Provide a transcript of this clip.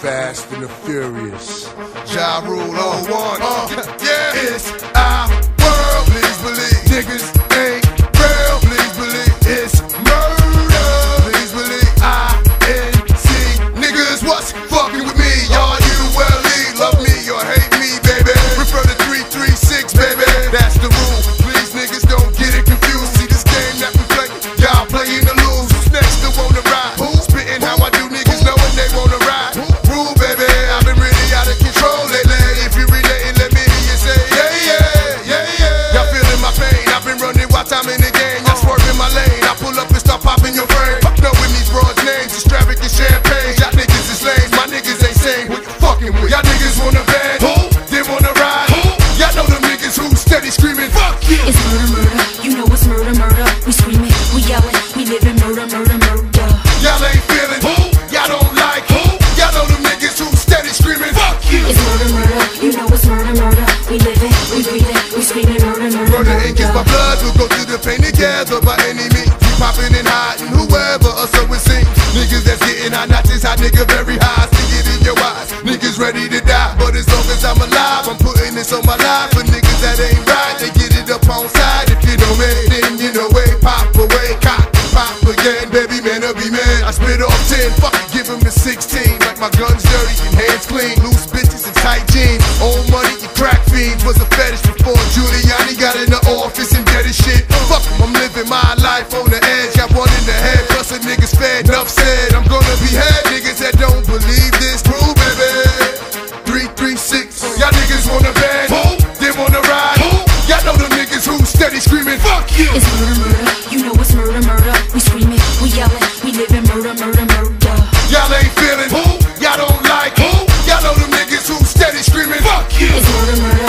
Fast and the Furious. Ja Rule on one. Uh, yeah, it's our world. Please believe niggas ain't been running my blood, we'll go through the pain together by any means. We popping and hiding, whoever, or so it seems. Niggas that's getting hot, not this hot nigga very high. See it in your eyes. Niggas ready to die, but as long as I'm alive, I'm putting this on my life. For niggas that ain't right, they get it up on side. If you know me, then you know way, pop away, cock, pop again, baby man, I'll be man. I spit off 10, fuck it, give him the 16. Like my guns dirty and hands clean, loose bitches and tight jeans. Old money and crack fiends was a I'm gonna be had, niggas that don't believe this. True, baby. Three, three, six. Y'all niggas wanna bad. Who? They wanna ride. Who? Y'all know the niggas who steady screaming, fuck you. It's murder, murder. You know it's murder, murder. We screaming, we yelling, we living murder, murder, murder. Y'all ain't feeling. Who? Y'all don't like. Who? Y'all know the niggas who steady screaming, fuck you. It's murder, murder.